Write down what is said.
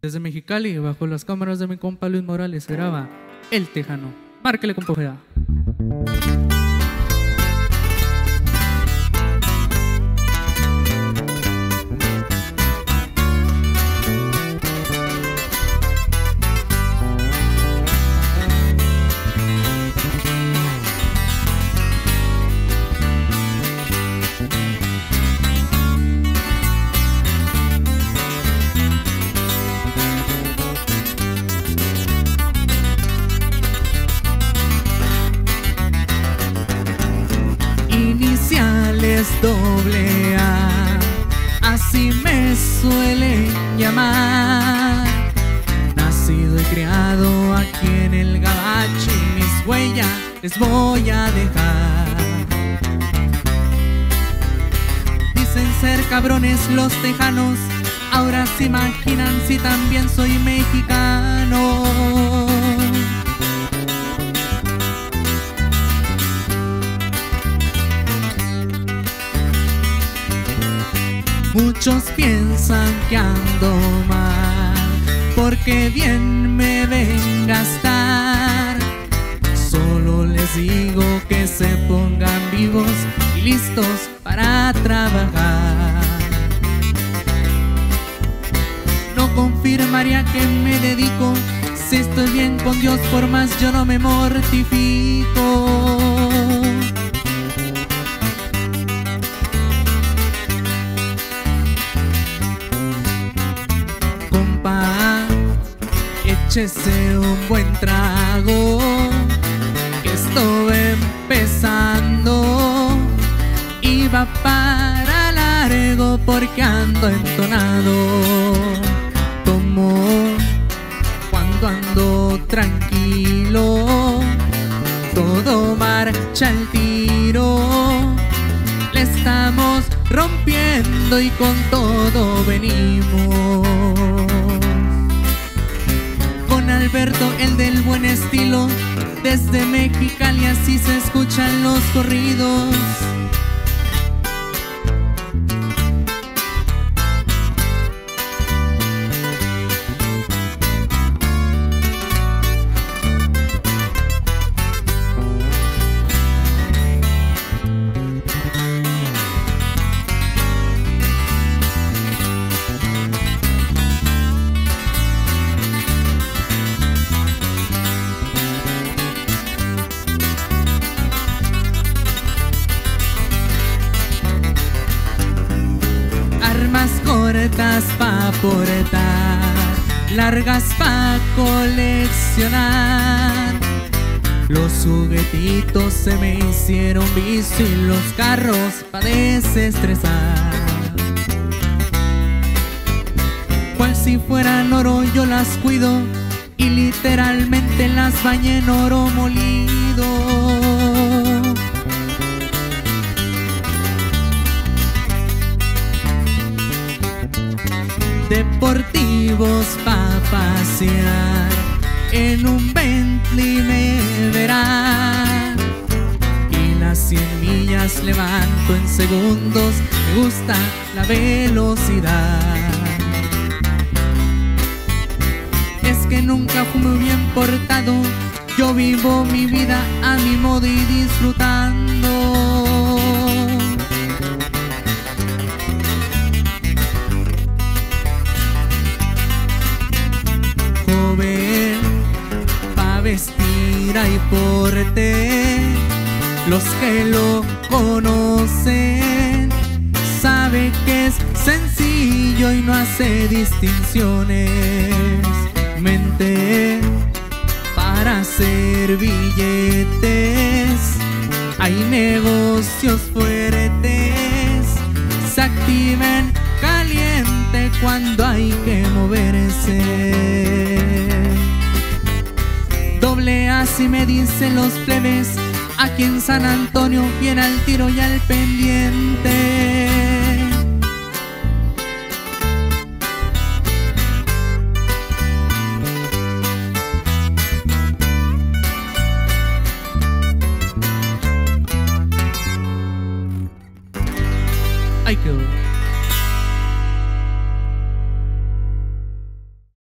Desde Mexicali, bajo las cámaras de mi compa Luis Morales, graba El Tejano. Márquele con doble A, así me suelen llamar. Nacido y criado aquí en el gabacho y mis huellas les voy a dejar. Dicen ser cabrones los tejanos, ahora se imaginan si también soy mexicano. Muchos piensan que ando mal, porque bien me ven gastar. Solo les digo que se pongan vivos y listos para trabajar. No confirmaría que me dedico, si estoy bien con Dios, por más yo no me mortifico. Échese un buen trago, que estoy empezando y va para largo porque ando entonado, como cuando ando tranquilo, todo marcha al tiro le estamos rompiendo y con todo venimos. Alberto, el del buen estilo, desde Mexicali así se escuchan los corridos. Pa' portar, largas pa' coleccionar. Los juguetitos se me hicieron vicio y los carros pa' desestresar. Cual si fueran oro yo las cuido y literalmente las bañé en oro molido. Deportivos pa' pasear. En un Bentley me verán. Y las 100 millas levanto en segundos. Me gusta la velocidad. Es que nunca fui muy bien portado. Yo vivo mi vida a mi modo y disfrutando. Vestir y porte. Los que lo conocen sabe que es sencillo y no hace distinciones. Mente para hacer billetes, hay negocios fuertes, se activen caliente cuando hay que moverse. Así me dicen los plebes, aquí en San Antonio, bien al tiro y al pendiente.